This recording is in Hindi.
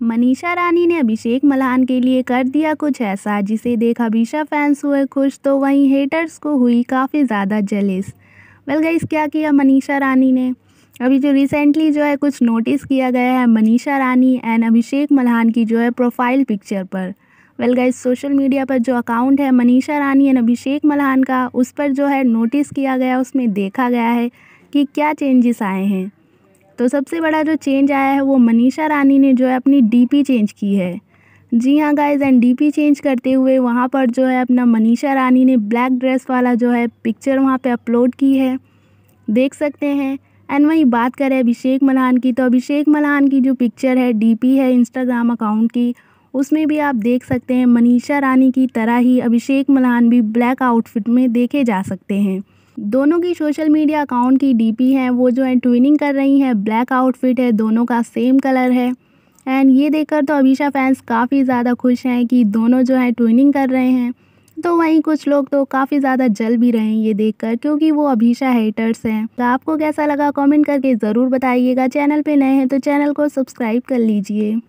मनीषा रानी ने अभिषेक मल्हान के लिए कर दिया कुछ ऐसा, जिसे देख अभिषा फैंस हुए खुश तो वहीं हेटर्स को हुई काफ़ी ज़्यादा जलिस वेल गाइस क्या किया मनीषा रानी ने? अभी जो रिसेंटली जो है कुछ नोटिस किया गया है मनीषा रानी एंड अभिषेक मल्हान की जो है प्रोफ़ाइल पिक्चर पर। वेल गाइस सोशल मीडिया पर जो अकाउंट है मनीषा रानी एंड अभिषेक मल्हान का, उस पर जो है नोटिस किया गया, उसमें देखा गया है कि क्या चेंजेस आए हैं। तो सबसे बड़ा जो चेंज आया है वो मनीषा रानी ने जो है अपनी डीपी चेंज की है। जी हाँ गाइज़ एंड डीपी चेंज करते हुए वहाँ पर जो है अपना मनीषा रानी ने ब्लैक ड्रेस वाला जो है पिक्चर वहाँ पे अपलोड की है। देख सकते हैं। एंड वहीं बात करें अभिषेक मल्हान की तो अभिषेक मल्हान की जो पिक्चर है डीपी है इंस्टाग्राम अकाउंट की, उसमें भी आप देख सकते हैं मनीषा रानी की तरह ही अभिषेक मल्हान भी ब्लैक आउटफिट में देखे जा सकते हैं। दोनों की सोशल मीडिया अकाउंट की डीपी हैं, वो जो है ट्विनिंग कर रही हैं, ब्लैक आउटफिट है, दोनों का सेम कलर है। एंड ये देखकर तो अभिषा फैंस काफ़ी ज़्यादा खुश हैं कि दोनों जो है ट्विनिंग कर रहे हैं। तो वहीं कुछ लोग तो काफ़ी ज़्यादा जल भी रहे हैं ये देखकर, क्योंकि वो अभिषा हेटर्स हैं। तो आपको कैसा लगा कमेंट करके ज़रूर बताइएगा। चैनल पे नए हैं तो चैनल को सब्सक्राइब कर लीजिए।